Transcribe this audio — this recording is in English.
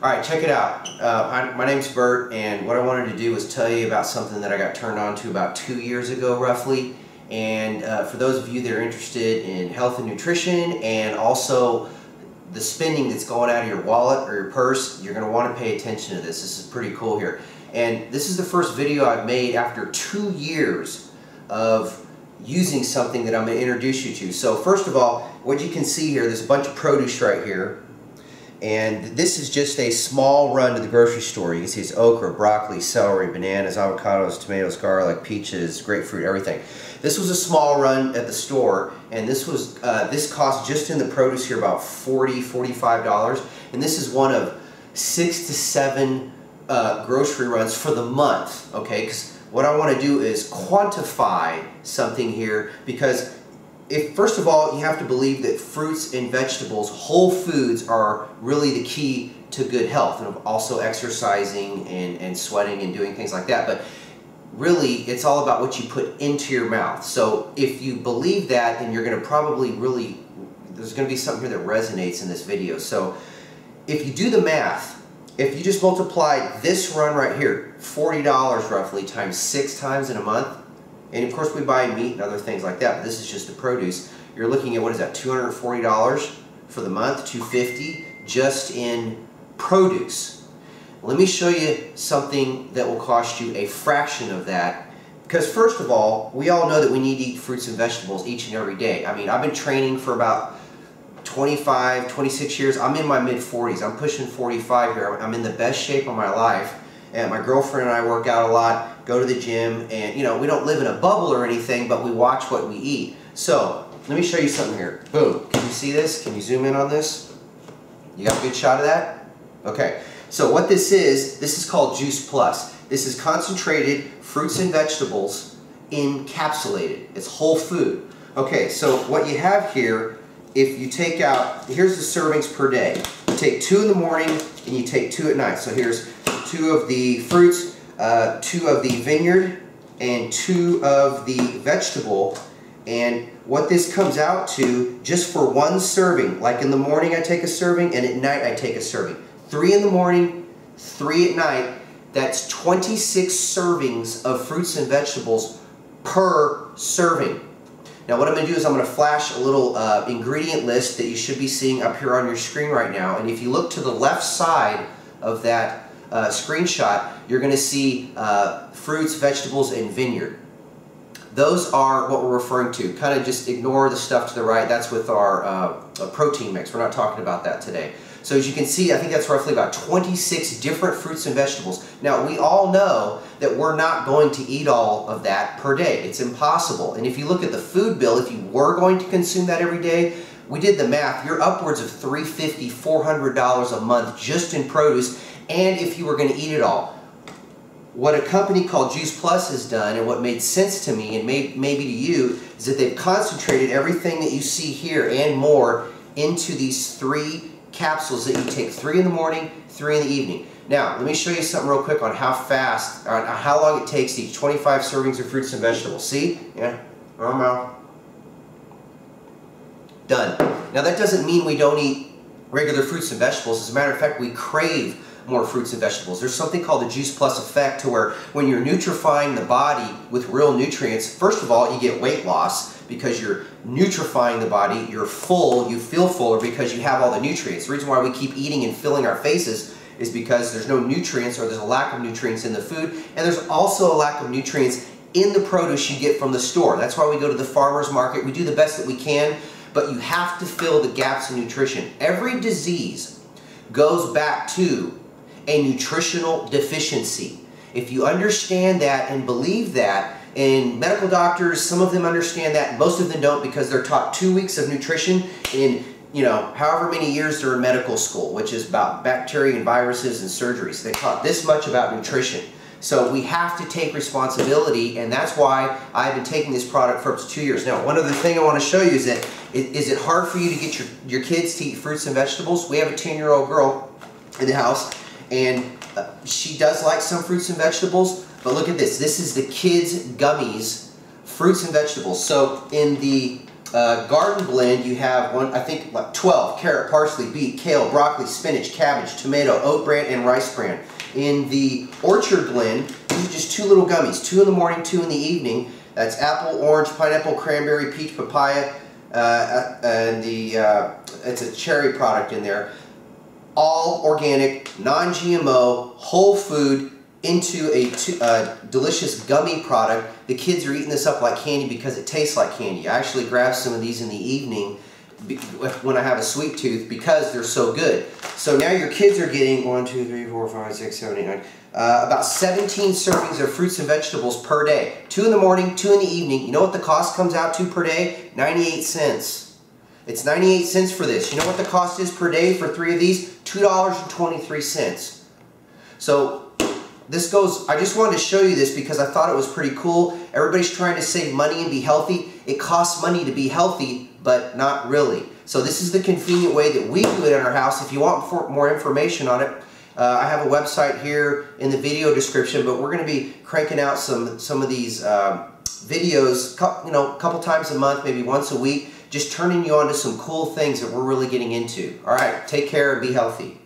All right, check it out. Uh, I, my name's Bert, and what I wanted to do was tell you about something that I got turned on to about two years ago, roughly. And uh, for those of you that are interested in health and nutrition, and also the spending that's going out of your wallet or your purse, you're going to want to pay attention to this. This is pretty cool here. And this is the first video I've made after two years of using something that I'm going to introduce you to. So first of all, what you can see here, there's a bunch of produce right here. And this is just a small run to the grocery store. You can see it's okra, broccoli, celery, bananas, avocados, tomatoes, garlic, peaches, grapefruit, everything. This was a small run at the store, and this was uh, this cost just in the produce here about 40 $45. And this is one of six to seven uh, grocery runs for the month, okay? Because what I want to do is quantify something here because if first of all you have to believe that fruits and vegetables whole foods are really the key to good health and also exercising and, and sweating and doing things like that. But really it's all about what you put into your mouth. So if you believe that then you're going to probably really there's going to be something here that resonates in this video. So if you do the math if you just multiply this run right here $40 roughly times six times in a month and of course we buy meat and other things like that, but this is just the produce. You're looking at, what is that, $240 for the month, 250 just in produce. Let me show you something that will cost you a fraction of that because first of all, we all know that we need to eat fruits and vegetables each and every day. I mean, I've been training for about 25, 26 years. I'm in my mid 40s. I'm pushing 45 here. I'm in the best shape of my life. And my girlfriend and I work out a lot, go to the gym, and you know, we don't live in a bubble or anything, but we watch what we eat. So, let me show you something here. Boom. Can you see this? Can you zoom in on this? You got a good shot of that? Okay. So what this is, this is called Juice Plus. This is concentrated fruits and vegetables encapsulated. It's whole food. Okay, so what you have here, if you take out, here's the servings per day. You take two in the morning and you take two at night. So here's two of the fruits, uh, two of the vineyard, and two of the vegetable. And what this comes out to, just for one serving, like in the morning I take a serving, and at night I take a serving. Three in the morning, three at night, that's 26 servings of fruits and vegetables per serving. Now what I'm going to do is I'm going to flash a little uh, ingredient list that you should be seeing up here on your screen right now. And if you look to the left side of that uh, screenshot, you're going to see uh, fruits, vegetables, and vineyard. Those are what we're referring to. Kind of just ignore the stuff to the right. That's with our uh, protein mix. We're not talking about that today. So as you can see, I think that's roughly about 26 different fruits and vegetables. Now, we all know that we're not going to eat all of that per day. It's impossible. And if you look at the food bill, if you were going to consume that every day, we did the math, you're upwards of $350, $400 a month just in produce and if you were going to eat it all. What a company called Juice Plus has done, and what made sense to me, and may, maybe to you, is that they've concentrated everything that you see here and more into these three capsules that you take three in the morning, three in the evening. Now, let me show you something real quick on how fast, on how long it takes to eat 25 servings of fruits and vegetables. See? Yeah, oh, I'm out. Done. Now, that doesn't mean we don't eat regular fruits and vegetables. As a matter of fact, we crave more fruits and vegetables. There's something called the Juice Plus effect to where when you're nutrifying the body with real nutrients, first of all, you get weight loss because you're nutrifying the body, you're full, you feel fuller because you have all the nutrients. The reason why we keep eating and filling our faces is because there's no nutrients or there's a lack of nutrients in the food and there's also a lack of nutrients in the produce you get from the store. That's why we go to the farmer's market. We do the best that we can, but you have to fill the gaps in nutrition. Every disease goes back to a nutritional deficiency. If you understand that and believe that, and medical doctors, some of them understand that, most of them don't because they're taught two weeks of nutrition in you know, however many years they're in medical school, which is about bacteria and viruses and surgeries. They taught this much about nutrition. So we have to take responsibility, and that's why I've been taking this product for up to two years. Now, one other thing I want to show you is that is it hard for you to get your, your kids to eat fruits and vegetables? We have a 10-year-old girl in the house and uh, she does like some fruits and vegetables, but look at this. This is the kids' gummies, fruits and vegetables. So in the uh, garden blend, you have one, I think like 12, carrot, parsley, beet, kale, broccoli, spinach, cabbage, tomato, oat bran, and rice bran. In the orchard blend, these are just two little gummies, two in the morning, two in the evening. That's apple, orange, pineapple, cranberry, peach, papaya, uh, uh and the uh, it's a cherry product in there. All organic, non-GMO, whole food, into a uh, delicious gummy product. The kids are eating this up like candy because it tastes like candy. I actually grab some of these in the evening when I have a sweet tooth because they're so good. So now your kids are getting one, two, three, four, five, six, seven, eight, nine, uh, about 17 servings of fruits and vegetables per day. Two in the morning, two in the evening. You know what the cost comes out to per day? 98 cents. It's 98 cents for this. You know what the cost is per day for three of these? $2.23. So this goes, I just wanted to show you this because I thought it was pretty cool. Everybody's trying to save money and be healthy. It costs money to be healthy, but not really. So this is the convenient way that we do it in our house. If you want more information on it, uh, I have a website here in the video description, but we're going to be cranking out some, some of these um, videos, you know, a couple times a month, maybe once a week, just turning you on to some cool things that we're really getting into. All right, take care and be healthy.